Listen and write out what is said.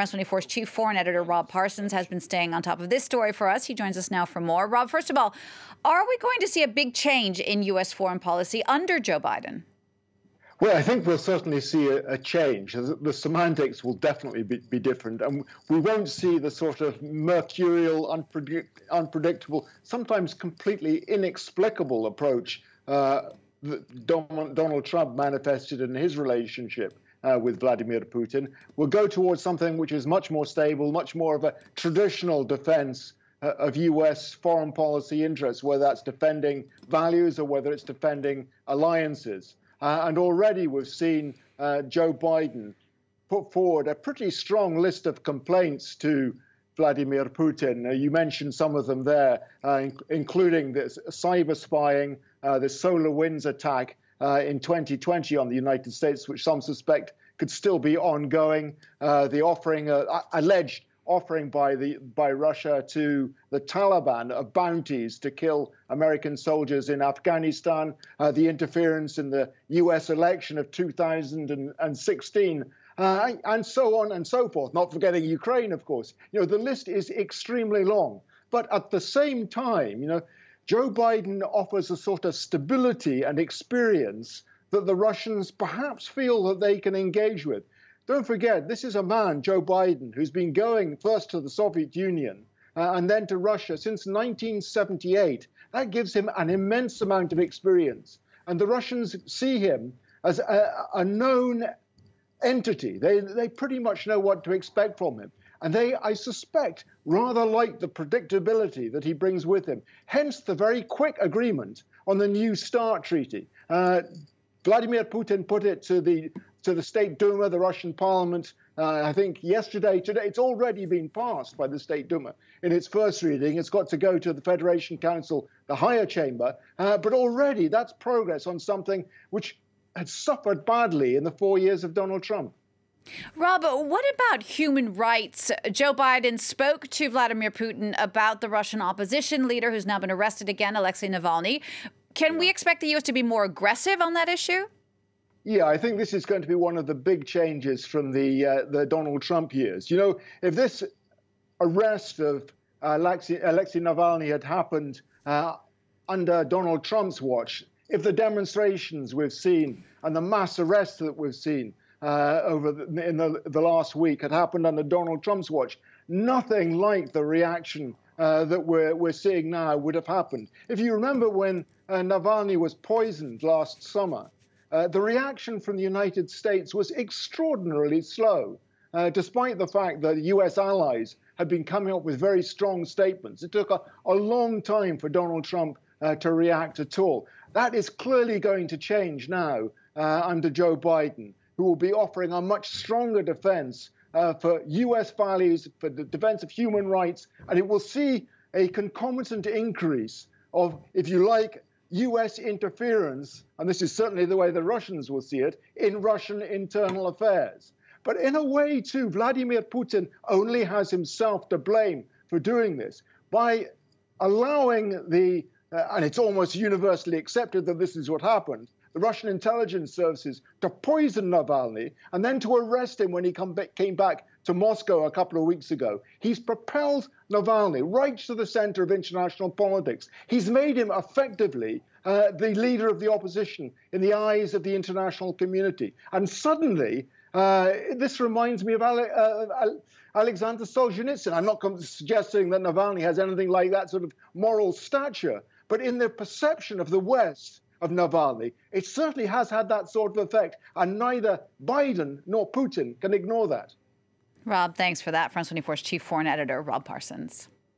France 24's chief foreign editor, Rob Parsons, has been staying on top of this story for us. He joins us now for more. Rob, first of all, are we going to see a big change in U.S. foreign policy under Joe Biden? Well, I think we'll certainly see a, a change. The semantics will definitely be, be, different, and we won't see the sort of mercurial, unpredict, unpredictable, sometimes completely inexplicable approach uh, that Donald Trump manifested in his relationship uh, with Vladimir Putin. We'll go towards something which is much more stable, much more of a traditional defense uh, of US foreign policy interests, whether that's defending values or whether it's defending alliances. Uh, and already we've seen uh, Joe Biden put forward a pretty strong list of complaints to Vladimir Putin. Uh, you mentioned some of them there, uh, in- including this cyber spying, uh, the SolarWinds attack uh, in 2020 on the United States, which some suspect could still be ongoing. the offering, alleged offering by the by Russia to the Taliban of bounties to kill American soldiers in Afghanistan, uh, the interference in the U.S. election of 2016. Uh, and so on and so forth, not forgetting Ukraine, of course. You know, the list is extremely long. But at the same time, you know, Joe Biden offers a sort of stability and experience that the Russians perhaps feel that they can engage with. Don't forget, this is a man, Joe Biden, who's been going first to the Soviet Union uh, and then to Russia since 1978. That gives him an immense amount of experience. And the Russians see him as a, a known entity. They, they pretty much know what to expect from him. And they, I suspect, rather like the predictability that he brings with him. Hence the very quick agreement on the New START treaty. Uh, Vladimir Putin put it to the to the State Duma, the Russian parliament. Uh, I think yesterday, today, it's already been passed by the State Duma in its first reading. It's got to go to the Federation Council, the higher chamber. Uh, but already that's progress on something which had suffered badly in the four years of Donald Trump. Rob, what about human rights? Joe Biden spoke to Vladimir Putin about the Russian opposition leader who's now been arrested again, Alexei Navalny. Can we expect the U.S. to be more aggressive on that issue? Yeah, I think this is going to be one of the big changes from the uh, the Donald Trump years. You know, if this arrest of uh, Alexei, Alexei Navalny had happened uh, under Donald Trump's watch, if the demonstrations we've seen and the mass arrests that we've seen uh, over the, in the, the last week had happened under Donald Trump's watch, nothing like the reaction uh, that we're, we're seeing now would have happened. If you remember when uh, Navalny was poisoned last summer, uh, the reaction from the United States was extraordinarily slow, uh, despite the fact that US allies had been coming up with very strong statements. It took a, a long time for Donald Trump uh, to react at all. That is clearly going to change now uh, under Joe Biden, who will be offering a much stronger defense uh, for US values, for the defense of human rights, and it will see a concomitant increase of, if you like, US interference, and this is certainly the way the Russians will see it, in Russian internal affairs. But in a way, too, Vladimir Putin only has himself to blame for doing this by allowing the, uh, and it's almost universally accepted that this is what happened, the Russian intelligence services to poison Navalny and then to arrest him when he back, came back to Moscow a couple of weeks ago. He's propelled Navalny right to the center of international politics. He's made him effectively uh, the leader of the opposition in the eyes of the international community. And suddenly, uh, this reminds me of Ale- uh, Alexander Solzhenitsyn. I'm not suggesting that Navalny has anything like that sort of moral stature, but in the perception of the West, of Navalny, it certainly has had that sort of effect. And neither Biden nor Putin can ignore that. Rob, thanks for that. France 24's chief foreign editor, Rob Parsons.